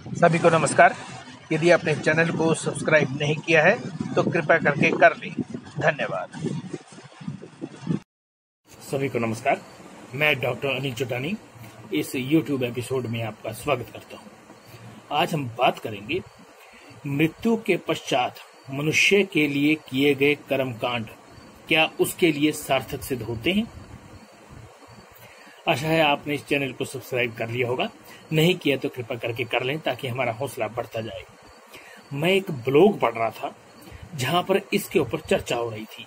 सभी को नमस्कार। यदि आपने चैनल को सब्सक्राइब नहीं किया है तो कृपया करके कर लें। धन्यवाद। सभी को नमस्कार। मैं डॉक्टर अनिल चुटानी, इस YouTube एपिसोड में आपका स्वागत करता हूँ। आज हम बात करेंगे मृत्यु के पश्चात मनुष्य के लिए किए गए कर्मकांड क्या उसके लिए सार्थक सिद्ध होते हैं? आशा है आपने इस चैनल को सब्सक्राइब कर लिया होगा। नहीं किया तो कृपया करके कर लें ताकि हमारा हौसला बढ़ता जाए। मैं एक ब्लॉग पढ़ रहा था, जहाँ पर इसके ऊपर चर्चा हो रही थी।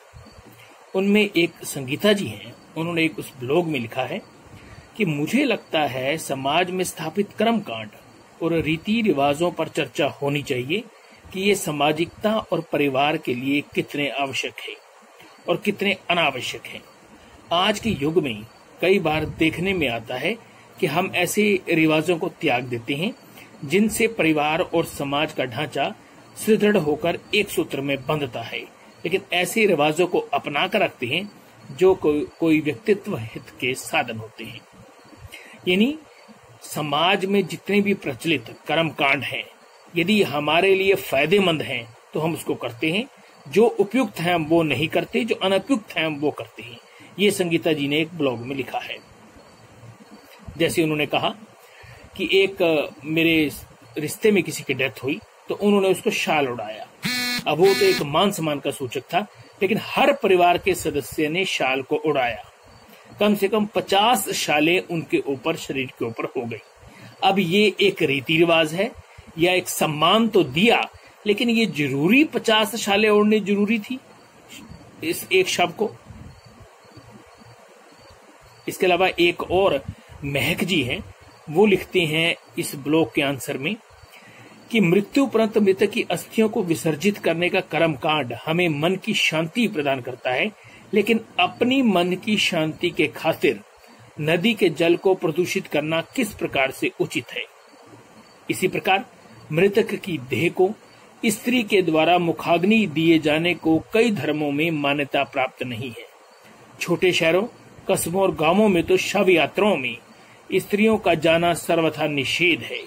उनमें एक संगीता जी हैं, उन्होंने एक उस ब्लॉग में लिखा है कि मुझे लगता है समाज में स्थापित कर्म कांड और रीति रिवाजों पर चर्चा होनी चाहिए कि ये सामाजिकता और परिवार के लिए कितने आवश्यक है और कितने अनावश्यक हैं। आज के युग में कई बार देखने में आता है कि हम ऐसे रिवाजों को त्याग देते हैं, जिनसे परिवार और समाज का ढांचा सुदृढ़ होकर एक सूत्र में बंधता है। लेकिन ऐसे रिवाजों को अपना कर रखते हैं, जो कोई कोई व्यक्तित्व हित के साधन होते हैं। यानी, समाज में जितने भी प्रचलित कर्म कांड हैं, यदि हमारे लिए फ़ायदेमंद हैं तो हम उसको करते हैं। जो उपयुक्त हैं, वो नहीं करते, जो अनुपयुक्त हैं, वो करते हैं। ये संगीता जी ने एक ब्लॉग में लिखा है। जैसे उन्होंने कहा कि एक मेरे रिश्ते में किसी की डेथ हुई तो उन्होंने उसको शाल उड़ाया। अब वो तो एक मान सम्मान का सूचक था, लेकिन हर परिवार के सदस्य ने शाल को उड़ाया। कम से कम पचास शालें उनके ऊपर, शरीर के ऊपर हो गई। अब ये एक रीति रिवाज है, या एक सम्मान तो दिया, लेकिन ये ज़रूरी पचास शाले ओढ़ने ज़रूरी थी, इस एक शव को? इसके अलावा एक और महक जी हैं, वो लिखते हैं इस ब्लॉग के आंसर में कि मृत्यु उपरंत मृतक की अस्थियों को विसर्जित करने का कर्म कांड हमें मन की शांति प्रदान करता है, लेकिन अपनी मन की शांति के खातिर नदी के जल को प्रदूषित करना किस प्रकार से उचित है? इसी प्रकार मृतक की देह को स्त्री के द्वारा मुखाग्नि दिए जाने को कई धर्मों में मान्यता प्राप्त नहीं है। छोटे शहरों कस्बों और गाँवों में तो शव यात्राओं में स्त्रियों का जाना सर्वथा निषेध है।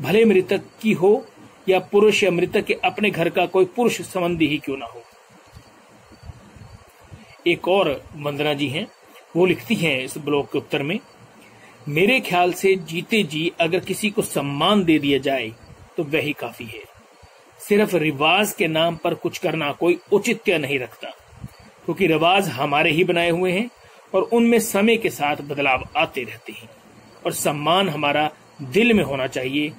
भले मृतक की हो या पुरुष या मृतक के अपने घर का कोई पुरुष संबंधी ही क्यों ना हो। एक और वंदना जी हैं, वो लिखती हैं इस ब्लॉग के उत्तर में, मेरे ख्याल से जीते जी अगर किसी को सम्मान दे दिया जाए तो वही काफ़ी है। सिर्फ़ रिवाज के नाम पर कुछ करना कोई औचित्य नहीं रखता, क्योंकि रिवाज हमारे ही बनाए हुए हैं और उनमें समय के साथ बदलाव आते रहते हैं। और सम्मान हमारा दिल में होना चाहिए।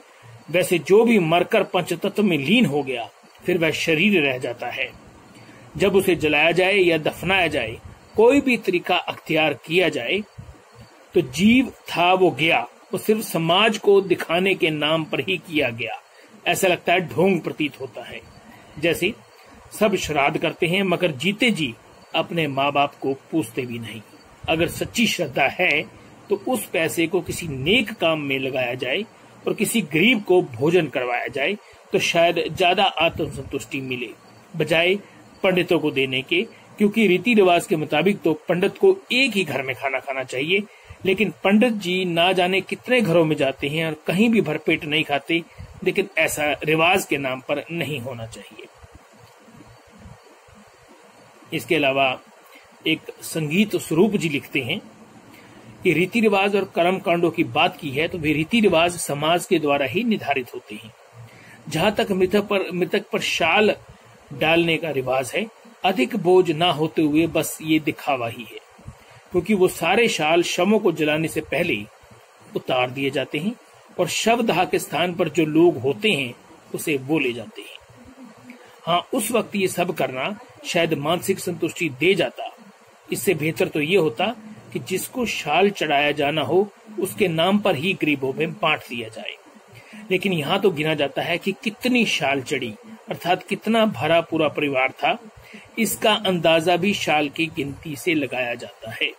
वैसे जो भी मरकर पंचतत्व में लीन हो गया, फिर वह शरीर रह जाता है। जब उसे जलाया जाए या दफनाया जाए, कोई भी तरीका अख्तियार किया जाए तो जीव था वो गया। वो सिर्फ़ समाज को दिखाने के नाम पर ही किया गया। ऐसा लगता है ढोंग प्रतीत होता है। जैसे सब श्राद्ध करते हैं, मगर जीते जी अपने माँ बाप को पूछते भी नहीं। अगर सच्ची श्रद्धा है तो उस पैसे को किसी नेक काम में लगाया जाए और किसी गरीब को भोजन करवाया जाए तो शायद ज़्यादा आत्म संतुष्टि मिले। बजाय पंडितों को देने के, क्योंकि रीति रिवाज के मुताबिक तो पंडित को एक ही घर में खाना खाना चाहिए, लेकिन पंडित जी ना जाने कितने घरों में जाते हैं और कहीं भी भरपेट नहीं खाते, लेकिन ऐसा रिवाज के नाम पर नहीं होना चाहिए। इसके अलावा एक संगीत स्वरूप जी लिखते हैं। कि रीति रिवाज और कर्म कांडों की बात की है तो वे रीति रिवाज समाज के द्वारा ही निर्धारित होते हैं। जहाँ तक मृतक पर मृतक पर शाल डालने का रिवाज है, अधिक बोझ ना होते हुए बस ये दिखावा ही है। क्योंकि वो सारे शाल शवों को जलाने से पहले उतार दिए जाते हैं, और शवदाह के स्थान पर जो लोग होते हैं, उसे वो ले जाते हैं। हाँ उस वक्त ये सब करना शायद मानसिक संतुष्टि दे जाता इससे बेहतर तो ये होता कि जिसको शाल चढ़ाया जाना हो, उसके नाम पर ही गरीबों में बांट दिया जाए। लेकिन यहाँ तो गिना जाता है कि कितनी शाल चढ़ी, अर्थात कितना भरा पूरा परिवार था, इसका अंदाज़ा भी शाल की गिनती से लगाया जाता है।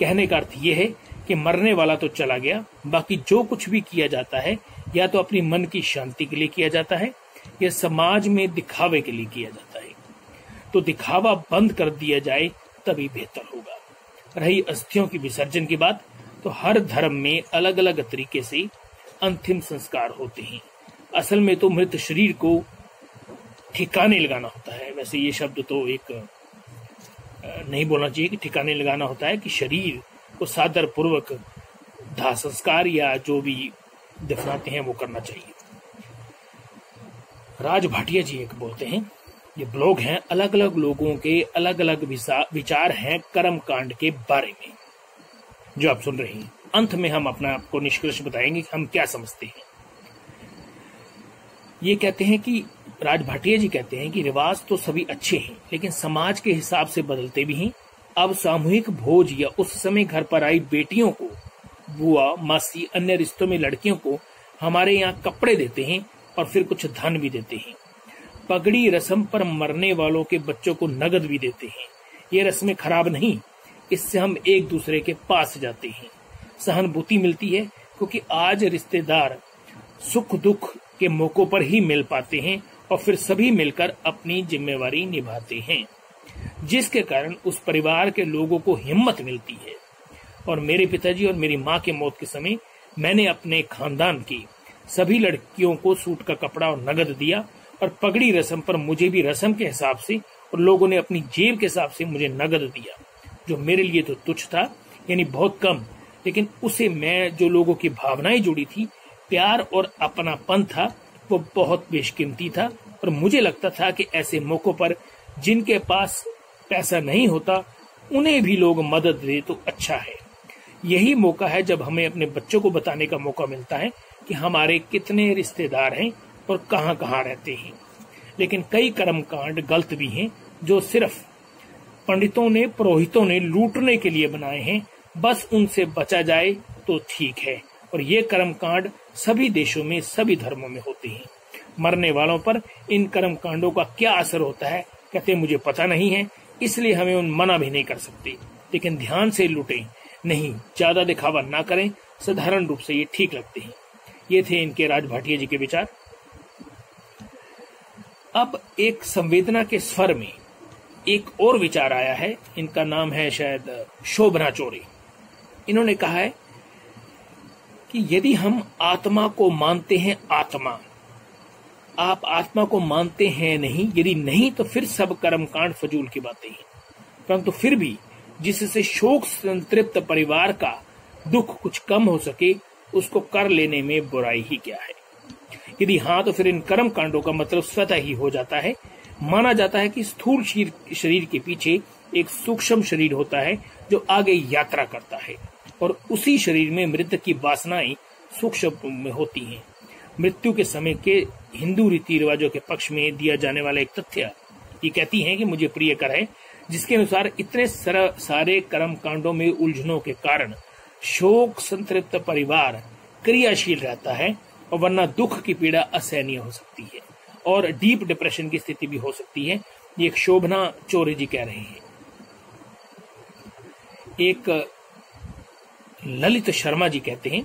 कहने का अर्थ यह है कि मरने वाला तो चला गया, बाकी जो कुछ भी किया जाता है, या तो अपनी मन की शांति के लिए किया जाता है, या समाज में दिखावे के लिए किया जाता है। तो दिखावा बंद कर दिया जाए तभी बेहतर होगा। रही अस्थियों की विसर्जन की बात तो हर धर्म में अलग अलग तरीके से अंतिम संस्कार होते हैं। असल में तो मृत शरीर को ठिकाने लगाना होता है। वैसे ये शब्द तो एक नहीं बोलना चाहिए कि ठिकाने लगाना होता है कि शरीर को सादर पूर्वक दाह संस्कार या जो भी दफनाते हैं वो करना चाहिए। राज भाटिया जी एक बोलते हैं ये ब्लॉग हैं अलग अलग लोगों के अलग अलग विचार हैं कर्म कांड के बारे में, जो आप सुन रहे हैं। अंत में हम अपना आपको निष्कर्ष बताएँगे कि हम क्या समझते हैं। ये कहते हैं कि, राज भाटिया जी कहते हैं कि रिवाज तो सभी अच्छे हैं, लेकिन समाज के हिसाब से बदलते भी हैं। अब सामूहिक भोज या उस समय घर पर आई बेटियों को, बुआ, मासी, अन्य रिश्तों में लड़कियों को, हमारे यहाँ कपड़े देते हैं और फिर कुछ धन भी देते हैं। पगड़ी रस्म पर मरने वालों के बच्चों को नगद भी देते हैं। ये रस्में खराब नहीं, इससे हम एक दूसरे के पास जाते हैं। सहानुभूति मिलती है, क्योंकि आज रिश्तेदार सुख दुख के मौकों पर ही मिल पाते हैं और फिर सभी मिलकर अपनी जिम्मेवारी निभाते हैं। जिसके कारण उस परिवार के लोगों को हिम्मत मिलती है। और मेरे पिताजी और मेरी माँ के मौत के समय मैंने अपने खानदान की, सभी लड़कियों को सूट का कपड़ा और नगद दिया और पगड़ी रस्म पर मुझे भी रस्म के हिसाब से और लोगों ने अपनी जेब के हिसाब से मुझे नगद दिया, जो मेरे लिए तो तुच्छ था, यानी बहुत कम, लेकिन उसे मैं जो लोगों की भावनाएँ जुड़ी थी, प्यार और अपनापन था, वो बहुत बेशकीमती था और मुझे लगता था कि ऐसे मौकों पर जिनके पास पैसा नहीं होता, उन्हें भी लोग मदद दे तो अच्छा है। यही मौका है जब हमें अपने बच्चों को बताने का मौका मिलता है कि हमारे कितने रिश्तेदार हैं और कहाँ कहाँ रहते हैं। लेकिन कई कर्म कांड गलत भी हैं, जो सिर्फ़ पंडितों ने, पुरोहितों ने लूटने के लिए बनाए हैं। बस उनसे बचा जाए तो ठीक है। और ये कर्म कांड सभी देशों में, सभी धर्मों में होते हैं। मरने वालों पर इन कर्म कांडों का क्या असर होता है, कहते मुझे पता नहीं है, इसलिए हमें उन मना भी नहीं कर सकते। लेकिन ध्यान से लूटें, नहीं, ज़्यादा दिखावा ना करें, साधारण रूप से ये ठीक लगते हैं। ये थे इनके राज भाटिया जी के विचार। अब एक संवेदना के स्वर में एक और विचार आया है। इनका नाम है शायद शोभना चोरी। इन्होंने कहा है कि यदि हम आत्मा को मानते हैं आत्मा, आप आत्मा को मानते हैं नहीं, यदि नहीं तो फिर सब कर्म कांड फजूल की बातें हैं। परंतु फिर भी जिससे शोक संतृप्त परिवार का दुख कुछ कम हो सके, उसको कर लेने में बुराई ही क्या है? यदि हाँ तो फिर इन कर्म कांडों का मतलब स्वतः ही हो जाता है। माना जाता है कि स्थूल शरीर के पीछे एक सूक्ष्म शरीर होता है, जो आगे यात्रा करता है, और उसी शरीर में मृत की वासनाएँ सूक्ष्म में होती हैं। मृत्यु के समय के हिंदू रीति रिवाजों के पक्ष में दिया जाने वाला एक तथ्य ये कहती है कि मुझे प्रिय कर है, जिसके अनुसार इतने सारे कर्म कांडों में उलझनों के कारण शोक संतृप्त परिवार क्रियाशील रहता है और वरना दुख की पीड़ा असहनीय हो सकती है और डीप डिप्रेशन की स्थिति भी हो सकती है। ये एक शोभना चौरे जी कह रहे हैं। एक ललित शर्मा जी कहते हैं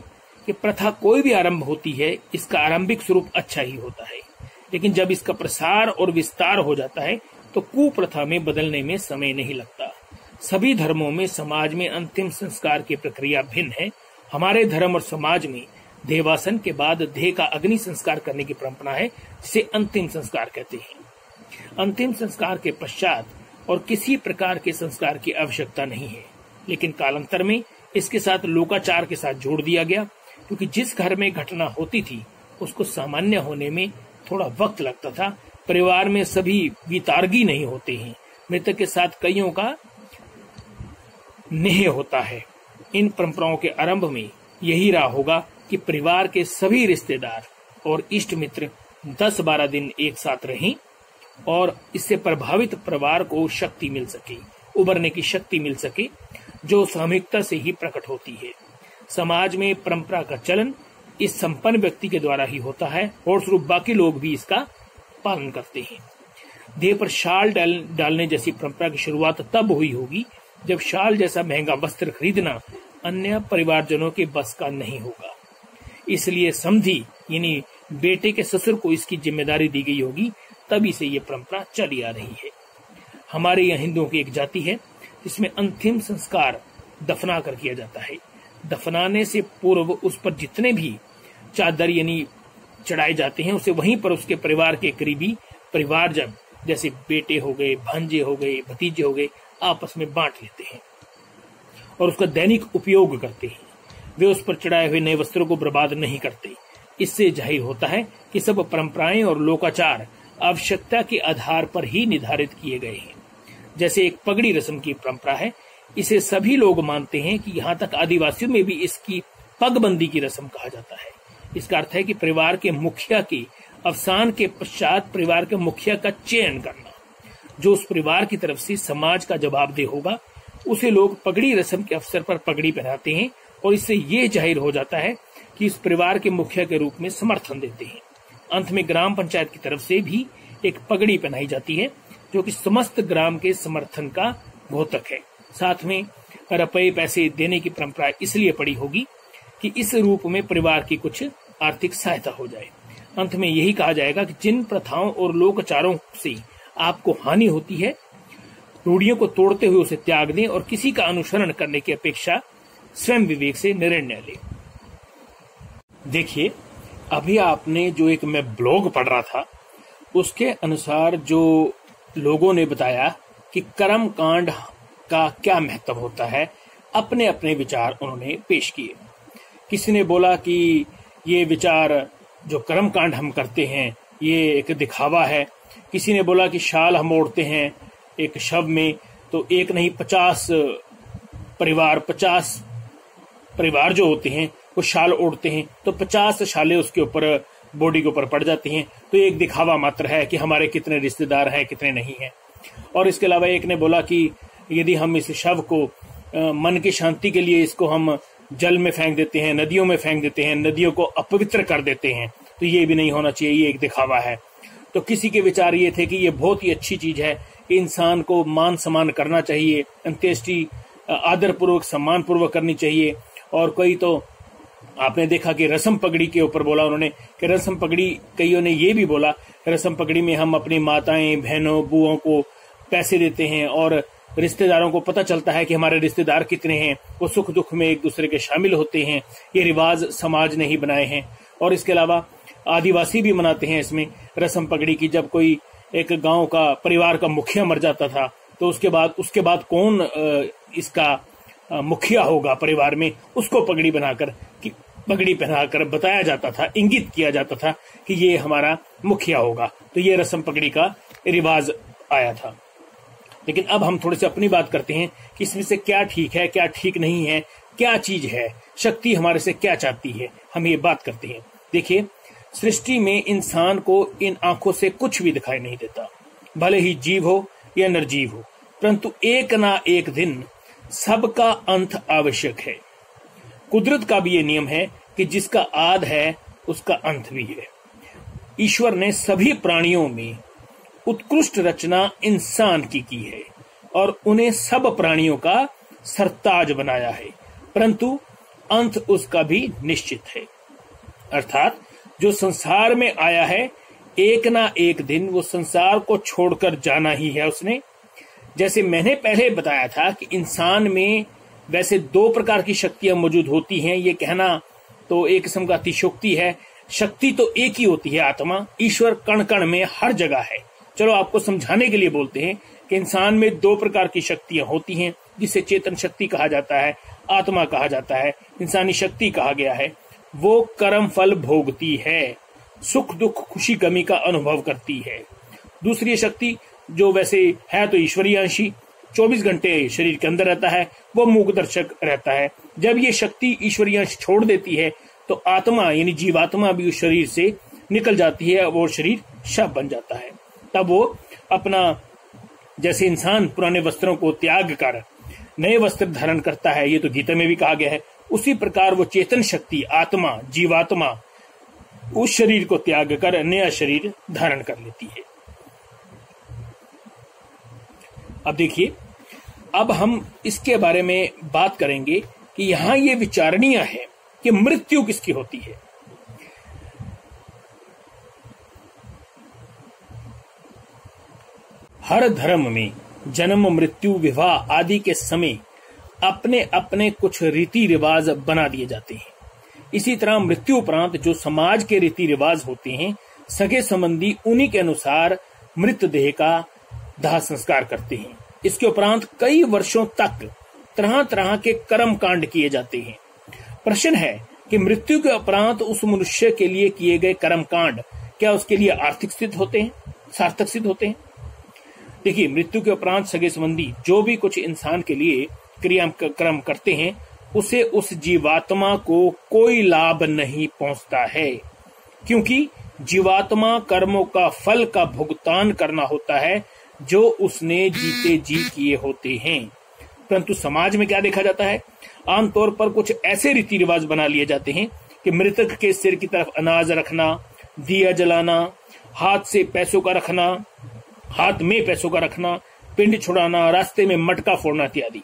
कि प्रथा कोई भी आरंभ होती है, इसका आरंभिक स्वरूप अच्छा ही होता है। लेकिन जब इसका प्रसार और विस्तार हो जाता है तो कुप्रथा में बदलने में समय नहीं लगता। सभी धर्मों में समाज में अंतिम संस्कार की प्रक्रिया भिन्न है। हमारे धर्म और समाज में देवासन के बाद देह का अग्नि संस्कार करने की परंपरा है, जिसे अंतिम संस्कार कहते हैं। अंतिम संस्कार के पश्चात और किसी प्रकार के संस्कार की आवश्यकता नहीं है, लेकिन कालांतर में इसके साथ लोकाचार के साथ जोड़ दिया गया, क्योंकि जिस घर में घटना होती थी, उसको सामान्य होने में थोड़ा वक्त लगता था। परिवार में सभी वितार्गी नहीं होते हैं। मृतक के साथ कईयों का नेह होता है। इन परंपराओं के आरंभ में यही रहा होगा। कि परिवार के सभी रिश्तेदार और इष्ट मित्र 10-12 दिन एक साथ रहें और इससे प्रभावित परिवार को शक्ति मिल सके उबरने की शक्ति मिल सके जो सामूहिकता से ही प्रकट होती है। समाज में परंपरा का चलन इस संपन्न व्यक्ति के द्वारा ही होता है और स्वरूप बाकी लोग भी इसका पालन करते हैं। देह पर शाल डाल, डालने जैसी परंपरा की शुरुआत तब हुई होगी जब शाल जैसा महँगा वस्त्र खरीदना अन्य परिवारजनों के बस का नहीं होगा। इसलिए समझी, यानी बेटे के ससुर को इसकी ज़िम्मेदारी दी गई होगी, तभी से ये परंपरा चली आ रही है। हमारे यहाँ हिंदुओं की एक जाति है, जिसमें अंतिम संस्कार दफना कर किया जाता है। दफनाने से पूर्व उस पर जितने भी चादर, यानी चढ़ाए जाते हैं, उसे वहीं पर उसके परिवार के करीबी परिवार जब जैसे बेटे हो गए, भांजे हो गए, भतीजे हो गए, आपस में बांट लेते हैं और उसका दैनिक उपयोग करते हैं। वे उस पर चढ़ाए हुए नए वस्त्रों को बर्बाद नहीं करते। इससे ज़ाहिर होता है कि सब परंपराएँ और लोकाचार आवश्यकता के आधार पर ही निर्धारित किए गए हैं। जैसे एक पगड़ी रस्म की परंपरा है, इसे सभी लोग मानते हैं कि यहाँ तक आदिवासियों में भी इसकी पगबंदी की रस्म कहा जाता है। इसका अर्थ है कि परिवार के मुखिया के अवसान के पश्चात परिवार के मुखिया का चयन करना। जो उस परिवार की तरफ़ से समाज का जवाबदेह होगा, उसे लोग पगड़ी रस्म के अवसर पर पगड़ी पहनाते हैं और इससे ये ज़ाहिर हो जाता है कि इस परिवार के मुखिया के रूप में समर्थन देते हैं। अंत में ग्राम पंचायत की तरफ़ से भी एक पगड़ी पहनाई जाती है, जो कि समस्त ग्राम के समर्थन का घोतक है। साथ में रुपए पैसे देने की परंपरा इसलिए पड़ी होगी कि इस रूप में परिवार की कुछ आर्थिक सहायता हो जाए। अंत में यही कहा जाएगा कि जिन प्रथाओं और लोकचारों से आपको हानि होती है, रूढ़ियों को तोड़ते हुए उसे त्याग दें और किसी का अनुसरण करने की अपेक्षा स्वयं विवेक से निर्णय लें। देखिए, अभी आपने जो एक मैं ब्लॉग पढ़ रहा था, उसके अनुसार जो लोगों ने बताया कि कर्म कांड का क्या महत्व होता है अपने अपने विचार उन्होंने पेश किए। किसी ने बोला कि ये विचार जो कर्म कांड हम करते हैं, ये एक दिखावा है। किसी ने बोला कि शाल हम ओढ़ते हैं एक शव में तो एक नहीं, पचास परिवार, पचास परिवार जो होते हैं, वो शाल ओढ़ते हैं तो पचास शाले उसके ऊपर, बॉडी के ऊपर पड़ जाती हैं। तो एक दिखावा मात्र है कि हमारे कितने रिश्तेदार हैं, कितने नहीं हैं। और इसके अलावा एक ने बोला कि यदि हम इस शव को मन की शांति के लिए इसको हम जल में फेंक देते हैं, नदियों में फेंक देते हैं, नदियों को अपवित्र कर देते हैं तो ये भी नहीं होना चाहिए, ये एक दिखावा है। तो किसी के विचार ये थे कि ये बहुत ही अच्छी चीज़ है इंसान को मान सम्मान करना चाहिए, अंत्येष्टि आदर पूर्वक सम्मान पूर्वक करनी चाहिए। और कोई तो आपने देखा कि रसम पगड़ी के ऊपर बोला उन्होंने, कि रसम पगड़ी, कईयों ने ये भी बोला, रसम पगड़ी में हम अपनी माताएँ, बहनों, बुओं को पैसे देते हैं और रिश्तेदारों को पता चलता है कि हमारे रिश्तेदार कितने हैं, वो सुख दुख में एक दूसरे के शामिल होते हैं, ये रिवाज समाज ने ही बनाए हैं। और इसके अलावा आदिवासी भी मनाते हैं इसमें, रसम पगड़ी की जब कोई एक गाँव का परिवार का मुखिया मर जाता था तो उसके बाद उसके बाद कौन इसका मुखिया होगा परिवार में, उसको पगड़ी बनाकर पगड़ी पहनाकर बताया जाता था, इंगित किया जाता था कि ये हमारा मुखिया होगा। तो ये रस्म पगड़ी का रिवाज आया था। लेकिन अब हम थोड़े से अपनी बात करते हैं कि इसमें से क्या ठीक है, क्या ठीक नहीं है, क्या चीज़ है, शक्ति हमारे से क्या चाहती है, हम ये बात करते हैं। देखिए, सृष्टि में इंसान को इन आँखों से कुछ भी दिखाई नहीं देता। भले ही जीव हो या निर्जीव हो, परंतु एक ना एक दिन सबका अंत आवश्यक है। कुदरत का भी ये नियम है कि जिसका आद है, उसका अंत भी है। ईश्वर ने सभी प्राणियों में उत्कृष्ट रचना इंसान की की है और उन्हें सब प्राणियों का सरताज बनाया है, परंतु अंत उसका भी निश्चित है। अर्थात, जो संसार में आया है, एक ना एक दिन वो संसार को छोड़कर जाना ही है उसने। जैसे मैंने पहले बताया था कि इंसान में वैसे दो प्रकार की शक्तियाँ मौजूद होती हैं, ये कहना तो एक किस्म का अतिशोक्ति है। शक्ति तो एक ही होती है आत्मा, ईश्वर कण कण में हर जगह है। चलो आपको समझाने के लिए बोलते हैं कि इंसान में दो प्रकार की शक्तियाँ होती हैं, जिसे चेतन शक्ति कहा जाता है, आत्मा कहा जाता है, इंसानी शक्ति कहा गया है। वो कर्म फल भोगती है, सुख दुख खुशी कमी का अनुभव करती है। दूसरी शक्ति जो वैसे है तो ईश्वरीय अंशी चौबीस घंटे शरीर के अंदर रहता है वो मूक दर्शक रहता है। जब ये शक्ति ईश्वरीय अंश छोड़ देती है तो आत्मा, यानी जीवात्मा भी उस शरीर से निकल जाती है वो शरीर शव बन जाता है। तब वो अपना, जैसे इंसान पुराने वस्त्रों को त्याग कर, नए वस्त्र धारण करता है, ये तो गीता में भी कहा गया है। उसी प्रकार वो चेतन शक्ति, आत्मा, जीवात्मा, उस शरीर को त्याग कर, नया शरीर धारण कर लेती है। अब देखिए, अब हम इसके बारे में बात करेंगे कि यहाँ ये विचारणीय है कि मृत्यु किसकी होती है। हर धर्म में जन्म, मृत्यु, विवाह आदि के समय अपने अपने कुछ रीति रिवाज बना दिए जाते हैं। इसी तरह मृत्यु उपरांत जो समाज के रीति रिवाज होते हैं, सगे संबंधी उन्हीं के अनुसार मृत देह का दाह संस्कार करते हैं। इसके उपरांत कई वर्षों तक तरह तरह के कर्म कांड किए जाते हैं। प्रश्न है कि मृत्यु के उपरांत उस मनुष्य के लिए किए गए कर्म कांड क्या उसके लिए आर्थिक सिद्ध होते हैं, सार्थक सिद्ध होते हैं? देखिए, मृत्यु के उपरांत सगे संबंधी जो भी कुछ इंसान के लिए क्रिया कर्म करते हैं, उसे उस जीवात्मा को कोई लाभ नहीं पहुँचता है। क्योंकि जीवात्मा कर्मों का फल का भुगतान करना होता है जो उसने जीते जी किए होते हैं। परंतु समाज में क्या देखा जाता है? आमतौर पर कुछ ऐसे रीति रिवाज बना लिए जाते हैं कि मृतक के सिर की तरफ़ अनाज रखना, दिया जलाना, हाथ से पैसों का रखना, हाथ में पैसों का रखना, पिंड छुड़ाना, रास्ते में मटका फोड़ना इत्यादि।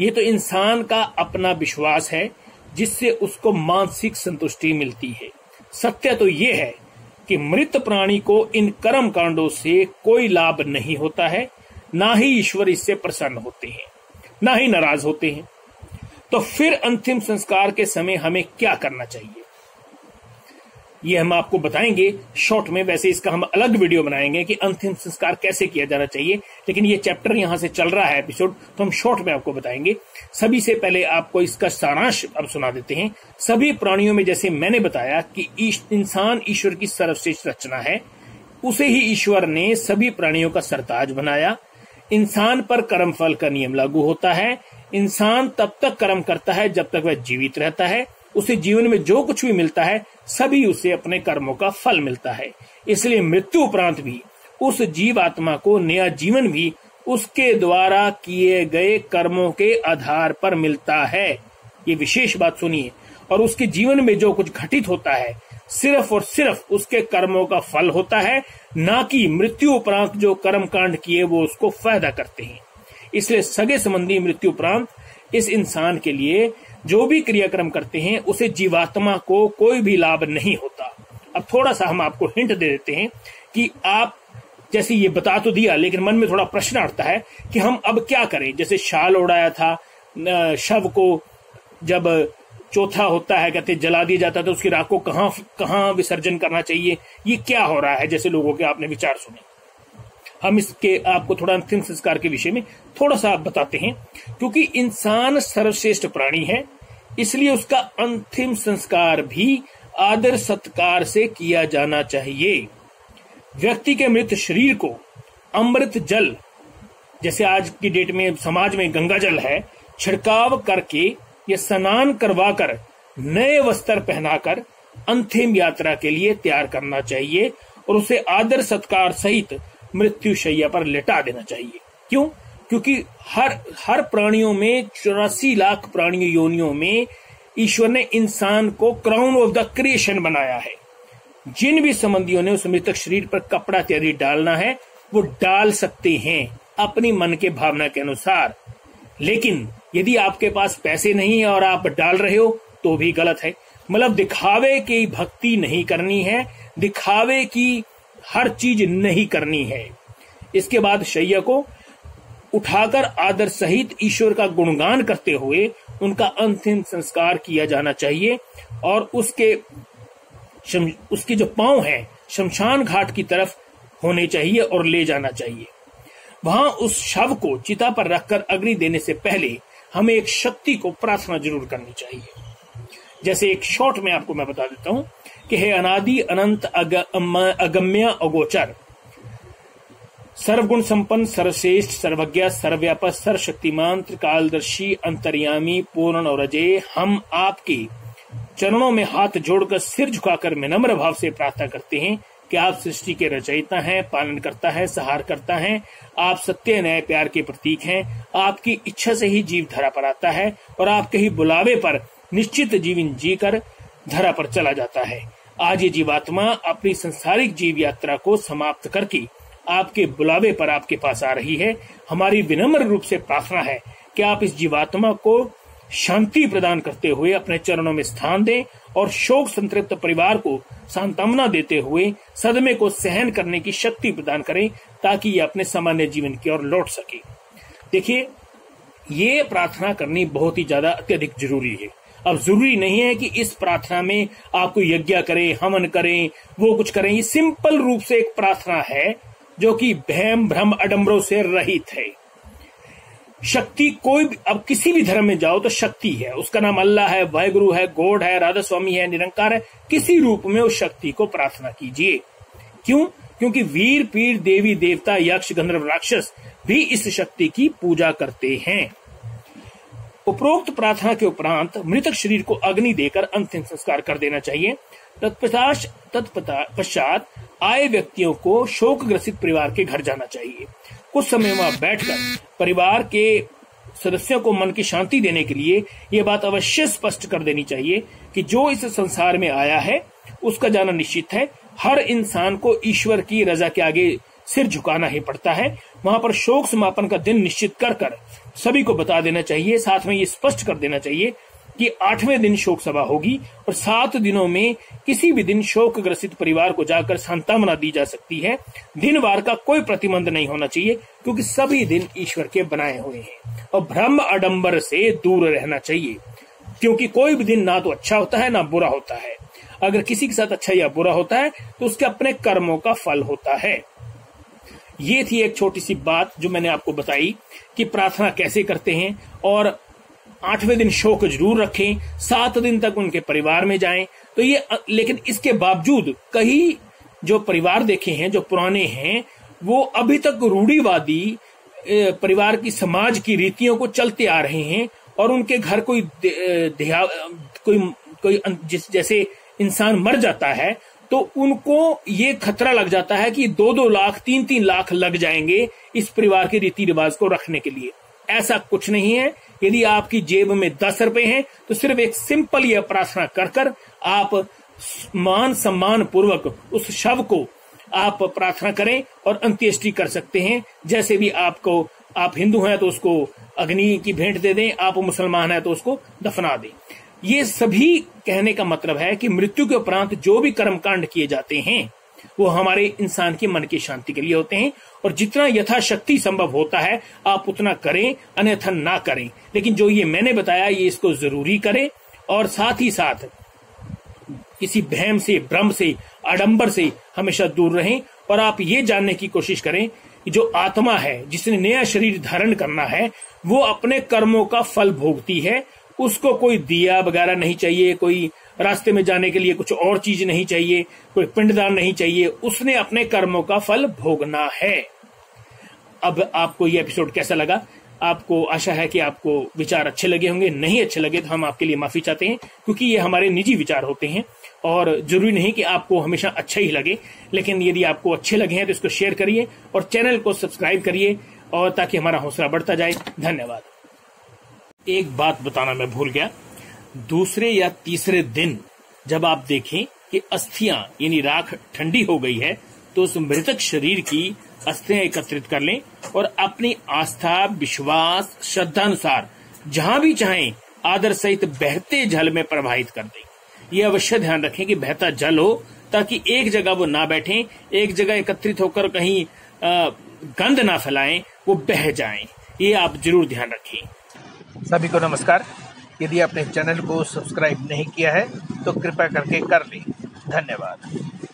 ये तो इंसान का अपना विश्वास है, जिससे उसको मानसिक संतुष्टि मिलती है। सत्य तो ये है कि मृत प्राणी को इन कर्म कांडों से कोई लाभ नहीं होता है, ना ही ईश्वर इससे प्रसन्न होते हैं, ना ही नाराज़ होते हैं। तो फिर अंतिम संस्कार के समय हमें क्या करना चाहिए? ये हम आपको बताएँगे। शॉर्ट में वैसे इसका हम अलग वीडियो बनाएँगे कि अंतिम संस्कार कैसे किया जाना चाहिए। लेकिन ये चैप्टर यहाँ से चल रहा है एपिसोड तो हम शॉर्ट में आपको बताएँगे। सभी से पहले आपको इसका सारांश अब सुना देते हैं। सभी प्राणियों में जैसे मैंने बताया कि इंसान ईश्वर की सर्वश्रेष्ठ रचना है। उसे ही ईश्वर ने सभी प्राणियों का सरताज बनाया। इंसान पर कर्म फल का नियम लागू होता है। इंसान तब तक कर्म करता है जब तक वह जीवित रहता है। उसे जीवन में जो कुछ भी मिलता है, सभी उसे अपने कर्मों का फल मिलता है। इसलिए मृत्यु उपरांत भी, उस जीव आत्मा को नया जीवन भी, उसके द्वारा किए गए कर्मों के आधार पर मिलता है। ये विशेष बात सुनिए। और उसके जीवन में जो कुछ घटित होता है, सिर्फ़ और सिर्फ़ उसके कर्मों का फल होता है, ना कि मृत्यु उपरांत जो कर्म कांड किए वो उसको फ़ायदा करते हैं। इसलिए सगे संबंधी मृत्यु उपरांत, इस इंसान के लिए जो भी क्रियाक्रम करते हैं, उसे जीवात्मा को कोई भी लाभ नहीं होता। अब थोड़ा सा हम आपको हिंट दे देते हैं कि आप, जैसे ये बता तो दिया, लेकिन मन में थोड़ा प्रश्न उठता है कि हम अब क्या करें? जैसे शाल उड़ाया था शव को जब चौथा होता है, कहते जला दिया जाता है तो उसकी राख को कहाँ कहाँ विसर्जन करना चाहिए? ये क्या हो रहा है? जैसे लोगों के आपने विचार सुने। हम इसके, आपको थोड़ा अंतिम संस्कार के विषय में थोड़ा सा आप बताते हैं, क्योंकि इंसान सर्वश्रेष्ठ प्राणी है, इसलिए उसका अंतिम संस्कार भी आदर सत्कार से किया जाना चाहिए। व्यक्ति के मृत शरीर को अमृत जल, जैसे आज की डेट में समाज में गंगा जल है, छिड़काव करके या स्नान करवाकर नए वस्त्र पहनाकर अंतिम यात्रा के लिए तैयार करना चाहिए और उसे आदर सत्कार सहित मृत्यु शैया पर लेटा देना चाहिए। क्यों? क्योंकि हर हर प्राणियों में, चौरासी लाख प्राणियों योनियों में ईश्वर ने इंसान को क्राउन ऑफ़ द क्रिएशन बनाया है। जिन भी संबंधियों ने उस मृतक शरीर पर कपड़ा इत्यादि डालना है, वो डाल सकते हैं अपनी मन के भावना के अनुसार। लेकिन यदि आपके पास पैसे नहीं है और आप डाल रहे हो तो भी गलत है। मतलब दिखावे की भक्ति नहीं करनी है, दिखावे की हर चीज़ नहीं करनी है। इसके बाद शैया को उठाकर आदर सहित ईश्वर का गुणगान करते हुए उनका अंतिम संस्कार किया जाना चाहिए और उसके उसके जो पाँव हैं, शमशान घाट की तरफ़ होने चाहिए और ले जाना चाहिए। वहाँ उस शव को चिता पर रखकर अग्नि देने से पहले हमें एक शक्ति को प्रार्थना ज़रूर करनी चाहिए। जैसे एक शॉर्ट में आपको मैं बता देता हूँ कि हे अनादि अनंत अग, अगम्य अगोचर। सर्वगुण संपन्न सर्वश्रेष्ठ सर्वज्ञ सर्वव्यापक सर्वशक्तिमान त्रिकालदर्शी अंतर्यामी पूर्ण और अजय हम आपके चरणों में हाथ जोड़कर सिर झुकाकर विनम्र भाव से प्रार्थना करते हैं कि आप सृष्टि के रचयिता हैं पालन करता है सहार करता है। आप सत्य न्याय प्यार के प्रतीक हैं। आपकी इच्छा से ही जीव धरा पर आता है और आपके ही बुलावे पर निश्चित जीवन जीकर धरा पर चला जाता है। आज ये जीवात्मा अपनी संसारिक जीव यात्रा को समाप्त करके आपके बुलावे पर आपके पास आ रही है। हमारी विनम्र रूप से प्रार्थना है कि आप इस जीवात्मा को शांति प्रदान करते हुए अपने चरणों में स्थान दें और शोक संतृप्त परिवार को सांत्वना देते हुए सदमे को सहन करने की शक्ति प्रदान करें ताकि ये अपने सामान्य जीवन की ओर लौट सके। देखिए, ये प्रार्थना करनी बहुत ही ज़्यादा अत्यधिक ज़रूरी है। अब ज़रूरी नहीं है कि इस प्रार्थना में आपको यज्ञ करें हवन करें, वो कुछ करें। ये सिंपल रूप से एक प्रार्थना है जो कि भैम भ्रम अडम्बरों से रहित है। शक्ति कोई भी अब किसी भी धर्म में जाओ तो शक्ति है। उसका नाम अल्लाह है, वाहगुरु है, गोड है, राधा स्वामी है, निरंकार है। किसी रूप में उस शक्ति को प्रार्थना कीजिए। क्यों? क्योंकि वीर, पीर, देवी, देवता, यक्ष, गंधर्व, राक्षस भी इस शक्ति की पूजा करते हैं। उपरोक्त प्रार्थना के उपरांत मृतक शरीर को अग्नि देकर अंतिम संस्कार कर देना चाहिए। तत्पश्चात आए व्यक्तियों को शोक ग्रसित परिवार के घर जाना चाहिए। कुछ समय वहाँ बैठकर परिवार के सदस्यों को मन की शांति देने के लिए यह बात अवश्य स्पष्ट कर देनी चाहिए कि जो इस संसार में आया है, उसका जाना निश्चित है। हर इंसान को ईश्वर की रजा के आगे सिर झुकाना ही पड़ता है। वहाँ पर शोक समापन का दिन निश्चित कर कर सभी को बता देना चाहिए, साथ में ये स्पष्ट कर देना चाहिए कि आठवें दिन शोक सभा होगी और सात दिनों में किसी भी दिन शोक ग्रसित परिवार को जाकर सांत्वना दी जा सकती है। दिन वार का कोई प्रतिबंध नहीं होना चाहिए, क्योंकि सभी दिन ईश्वर के बनाए हुए हैं और भ्रम आडंबर से दूर रहना चाहिए, क्योंकि कोई भी दिन ना तो अच्छा होता है, ना बुरा होता है। अगर किसी के साथ अच्छा या बुरा होता है तो उसके अपने कर्मों का फल होता है। ये थी एक छोटी सी बात जो मैंने आपको बताई कि प्रार्थना कैसे करते हैं और आठवें दिन शोक ज़रूर रखें, सात दिन तक उनके परिवार में जाएँ। तो ये, लेकिन इसके बावजूद कई जो परिवार देखे हैं, जो पुराने हैं, वो अभी तक रूढ़ीवादी परिवार की, समाज की रीतियों को चलते आ रहे हैं और उनके घर कोई कोई कोई जिस, जैसे इंसान मर जाता है तो उनको ये खतरा लग जाता है कि दो दो लाख, तीन तीन लाख लग जाएँगे इस परिवार के रीति रिवाज को रखने के लिए। ऐसा कुछ नहीं है। यदि आपकी जेब में दस रुपए हैं तो सिर्फ़ एक सिंपल यह प्रार्थना कर कर आप मान सम्मान पूर्वक उस शव को आप प्रार्थना करें और अंत्येष्टि कर सकते हैं। जैसे भी आपको, आप हिंदू हैं तो उसको अग्नि की भेंट दे दें, आप मुसलमान हैं तो उसको दफना दें। ये सभी कहने का मतलब है कि मृत्यु के उपरांत जो भी कर्मकांड किए जाते हैं, वो हमारे इंसान के मन की शांति के लिए होते हैं। और जितना यथाशक्ति संभव होता है, आप उतना करें, अन्यथा ना करें। लेकिन जो ये मैंने बताया, ये इसको ज़रूरी करें। और साथ ही साथ, किसी भ्रम से भ्रम से, आडंबर से हमेशा दूर रहें। और आप ये जानने की कोशिश करें कि जो आत्मा है, जिसने नया शरीर धारण करना है, वो अपने कर्मों का फल भोगती है। उसको कोई दिया वगैरह नहीं चाहिए, कोई रास्ते में जाने के लिए कुछ और चीज़ नहीं चाहिए, कोई पिंडदान नहीं चाहिए, उसने अपने कर्मों का फल भोगना है। अब आपको ये एपिसोड कैसा लगा? आपको आशा है कि आपको विचार अच्छे लगे होंगे, नहीं अच्छे लगे तो हम आपके लिए माफ़ी चाहते हैं, क्योंकि ये हमारे निजी विचार होते हैं, और ज़रूरी नहीं कि आपको हमेशा अच्छा ही लगे, लेकिन यदि आपको अच्छे लगे हैं तो इसको शेयर करिए, और चैनल को सब्सक्राइब करिए, और ताकि हमारा हौसला बढ़ता जाए। धन्यवाद। एक बात बताना मैं भूल गया। दूसरे या तीसरे दिन जब आप देखें कि अस्थियाँ, यानी राख ठंडी हो गई है तो उस मृतक शरीर की अस्थियाँ एकत्रित कर लें और अपनी आस्था, विश्वास, श्रद्धा अनुसार जहाँ भी चाहें आदर सहित बहते जल में प्रवाहित कर दें। ये अवश्य ध्यान रखें कि बहता जल हो, ताकि एक जगह वो ना बैठे, एक जगह एकत्रित होकर कहीं गंध ना फैलाएँ, वो बह जाएँ। ये आप ज़रूर ध्यान रखें। सभी को नमस्कार। यदि आपने चैनल को सब्सक्राइब नहीं किया है तो कृपया करके कर लें। धन्यवाद।